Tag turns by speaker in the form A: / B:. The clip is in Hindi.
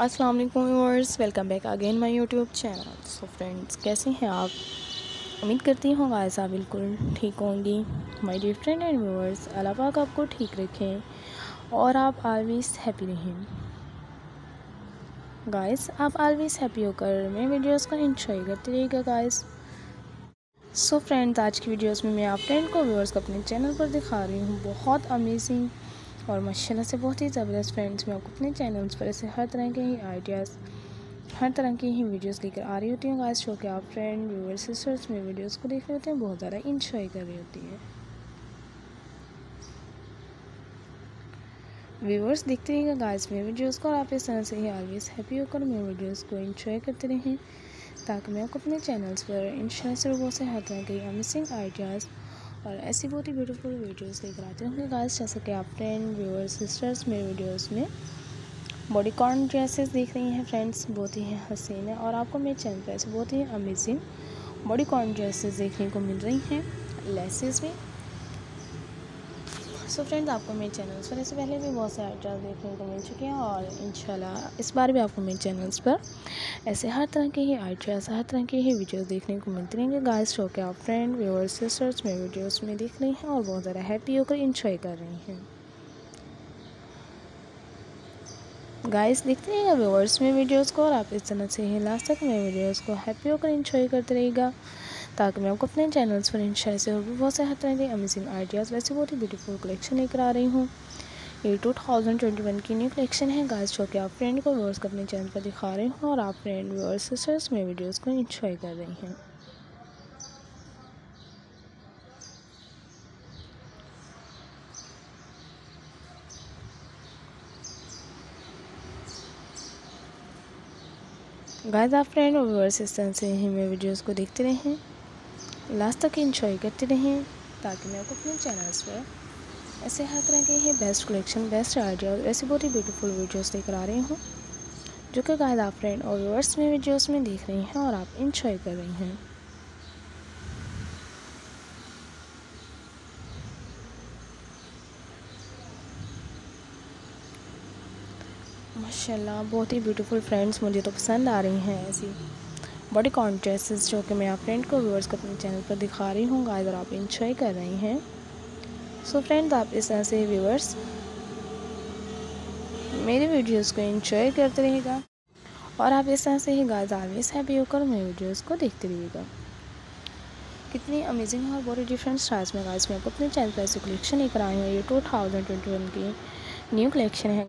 A: अस्सलाम वालेकुम viewers, welcome back again my YouTube channel. So friends, कैसे हैं आप? उम्मीद करती हूँ आप बिल्कुल ठीक होंगी। My dear friend and viewers, Allah पाक आपको ठीक रखें और आप ऑलवेज हैप्पी रहें। गाइस आप ऑलवेज हैप्पी होकर मेरे वीडियोस को इंजॉय करते रहिएगा गाइस सो फ्रेंड्स आज की वीडियोस में मैं आप फ्रेंड को, व्यूअर्स को अपने चैनल पर दिखा रही हूँ। बहुत अमेजिंग और माशाल्लाह से बहुत ही ज़बरदस्त फ्रेंड्स मैं आपको अपने चैनल्स पर ऐसे हर तरह के ही आइडियाज़ हर तरह की ही वीडियोस लेकर आ रही होती हूँ। गाइस शो के आप फ्रेंड व्यूअर्स सिस्टर्स में वीडियोस को देख रहे होते हैं, बहुत ज़्यादा इंजॉय कर रही होती है। व्यूवर्स देखते रहिएगा गाइस मेरे वीडियोस को और आप इस तरह से ही ऑलवेज हैप्पी होकर मेरे वीडियोस को एंजॉय करते रहें, ताकि मैं आपको अपने चैनल्स पर इन से हर तरह के अमेजिंग आइडियाज़ और ऐसी बहुत ही ब्यूटीफुल वीडियोस लेकर आती हूँ। गाइस जैसे कि आप फ्रेंड व्यूअर्स सिस्टर्स मेरे वीडियोस में बॉडी कॉर्न ड्रेसेस देख रही हैं फ्रेंड्स बहुत ही हसीन है। और आपको मेरे चैनल पर ऐसे बहुत ही अमेजिंग बॉडी कॉर्न ड्रेसेस देखने को मिल रही हैं। लेसेस में सो फ्रेंड्स आपको मेरे चैनल्स पर इससे पहले भी बहुत से आइडियाज़ देखने को मिल चुके हैं और इंशाल्लाह इस बार भी आपको मेरे चैनल्स पर ऐसे हर तरह के ही आइडियाज़ हर तरह के ही वीडियोस देखने को मिलते रहेंगे। गाइस शो के आप फ्रेंड व्यूअर्स सिस्टर्स मेरे वीडियोस में देख रही हैं और बहुत ज़्यादा हैप्पी होकर इंजॉय कर रही हैं। गाइस देखते रहिएगा व्यूअर्स में वीडियोस को और आप इस तरह से ही लास्ट तक मेरे वीडियोस को हैप्पी होकर इंजॉय करते रहेगा ताकि मैं आपको अपने चैनल्स पर इंशाल्लाह से और भी बहुत से हर तरह के अमेजिंग आइडियाज़ वैसे बहुत ही ब्यूटीफुल कलेक्शन लेकर आ रही हूँ। ये टू थाउज़ेंड ट्वेंटी वन की न्यू कलेक्शन है गाइस जो कि आप फ्रेंड को व्यूअर्स को अपने चैनल पर दिखा रही हूँ और आप फ्रेंड व्यूअर्स सिस्टर्स में वीडियोज़ को इंजॉय कर रही हैं। गाइस आप फ्रेंड और व्यूअर्स इस तरह से ही मेरे वीडियोज़ को देखते रहें लास्ट तक इंजॉय करते रहें, ताकि मैं आपको अपने चैनल्स पर ऐसे हर तरह के ही बेस्ट कलेक्शन बेस्ट आइडिया और ऐसी बहुत ही ब्यूटीफुल वीडियोस लेकर आ रही हूँ, जो कि गायद आप फ्रेंड और व्यूअर्स में वीडियोस में देख रही हैं और आप इंजॉय कर रही हैं। माशाल्लाह, बहुत ही ब्यूटीफुल फ्रेंड्स मुझे तो पसंद आ रही हैं ऐसी। बॉडी कॉन्ट्रेसेस जो कि मैं आप फ्रेंड को व्यूअर्स को अपने चैनल पर दिखा रही हूँ और आप इंजॉय कर रही हैं। सो so फ्रेंड्स आप इस तरह से व्यूअर्स मेरे वीडियोस को इंजॉय करते रहेगा और आप इस तरह से ही गाइस ऑलवेज हैप्पी होकर मेरे वीडियोस को देखते रहिएगा। कितनी अमेजिंग और बहुत डिफरेंट स्टाइल्स में गाइस मैं अपने चैनल पर ऐसी कलेक्शन लेकर आई हूँ। ये टू थाउज़ेंड ट्वेंटी वन की न्यू कलेक्शन है।